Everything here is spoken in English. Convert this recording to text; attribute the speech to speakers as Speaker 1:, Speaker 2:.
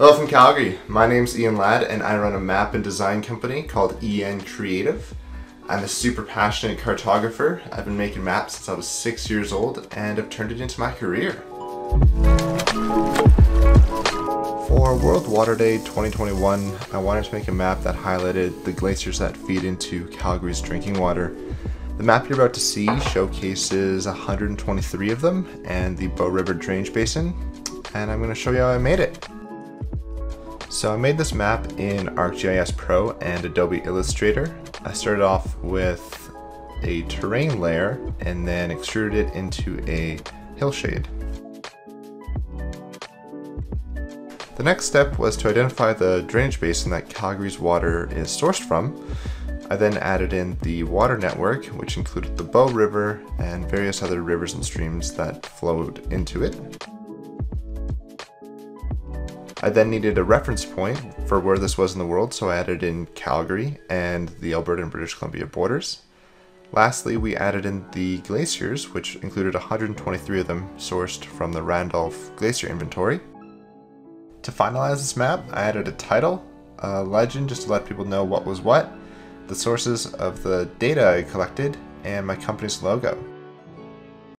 Speaker 1: Hello from Calgary. My name's Ian Ladd and I run a map and design company called EN Creative. I'm a super passionate cartographer. I've been making maps since I was six years old and have turned it into my career. For World Water Day 2021, I wanted to make a map that highlighted the glaciers that feed into Calgary's drinking water. The map you're about to see showcases 123 of them and the Bow River Drainage Basin, and I'm going to show you how I made it. So I made this map in ArcGIS Pro and Adobe Illustrator. I started off with a terrain layer and then extruded it into a hillshade. The next step was to identify the drainage basin that Calgary's water is sourced from. I then added in the water network, which included the Bow River and various other rivers and streams that flowed into it. I then needed a reference point for where this was in the world, so I added in Calgary and the Alberta and British Columbia borders. Lastly, we added in the glaciers, which included 123 of them sourced from the Randolph Glacier Inventory. To finalize this map, I added a title, a legend just to let people know what was what, the sources of the data I collected, and my company's logo.